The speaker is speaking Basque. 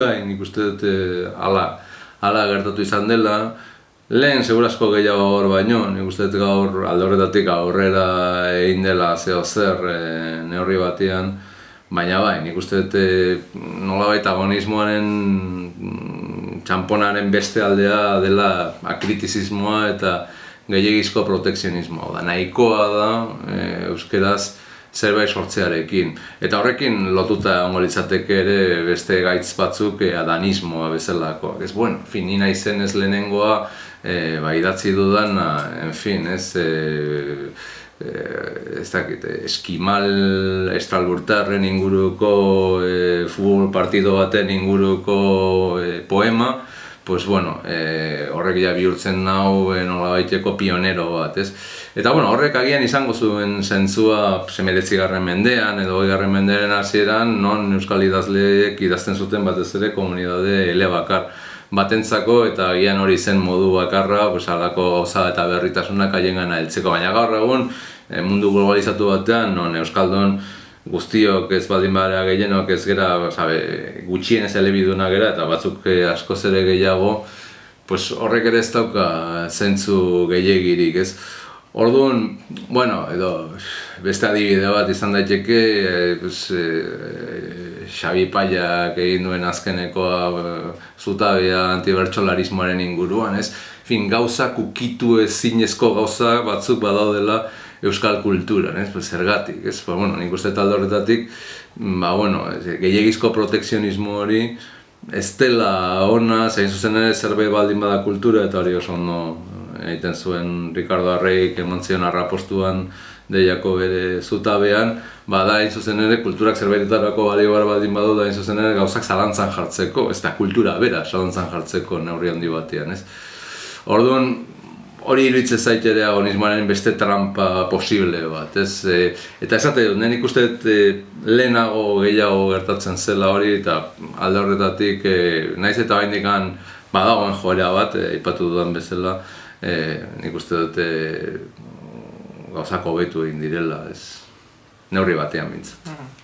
Nik uste dut eh, ala, ala gertatu izan dela. Lehen segurazko gehiago hor baino, nik uste dut gaur alde aurrera egin dela zeo zer e, neurri batean. Baina bai, nik uste dut e, nolabait agonismoaren mm, txamponaren beste aldea dela akritizismoa eta gehiagizko protekzionismoa. Da, nahikoa da, e, euskeraz, zerbait sortzearekin. Eta horrekin lotuta ongo litzateke ere beste gaitz batzuk e, adanismoa bezalako. Ez, bueno, fin, nina izen ez lehenengoa, e, ba, idatzi dudan, en fin, ez, e, e, ez dakit, eskimal estralburtarren inguruko e, futbol partido baten inguruko e, poema, pues bueno, e, horrek ja bihurtzen nau e, baiteko pionero bat, ez? Eta bueno, horrek agian izango zuen zentzua semeretzi garren mendean edo garren mendearen hasieran non Euskal Idazleek idazten zuten batez ere komunidade elebakar batentzako eta agian hori zen modu bakarra, pues alako gauza eta berritasunak haien gana heltzeko, baina gaur egun e, mundu globalizatu batean non Euskaldun guztiok ez baldin barea gehienok ez gera, sabe, gutxien ez elebiduna gera eta batzuk eh, asko ere gehiago, pues horrek ere ez dauka zentzu gehiagirik, ez? Orduan, bueno, edo beste adibide bat izan daiteke, e, pues, e, Xabi Paiak egin duen azkenekoa zutabea antibertsolarismoaren inguruan, ez? Fin, gauza kukitu ezinezko gauza batzuk badaudela euskal kulturan, ez? Pues zergatik, ez? Ba, bueno, nik uste talde horretatik, ba, bueno, gehiagizko protekzionismo hori, ez dela ona, zein zuzen ere zerbait baldin bada kultura, eta hori oso ondo egiten zuen Ricardo Arreik eman zion arrapostuan deiako bere zutabean, bada hain zuzen ere kulturak zerbaitetarako balio bar baldin badu da hain zuzen ere gauzak zalantzan jartzeko, ez da kultura bera zalantzan jartzeko neurri handi batean, ez? Orduan, hori iritze zait ere agonismoaren beste trampa posible bat, ez? E, eta esate dut, nien ikuste e, lehenago gehiago gertatzen zela hori eta alde horretatik e, naiz eta bain dikan badagoen joera bat, e, ipatu dudan bezala, e, nik uste dut e, gauzako betu egin direla, ez? Neurri batean bintzat.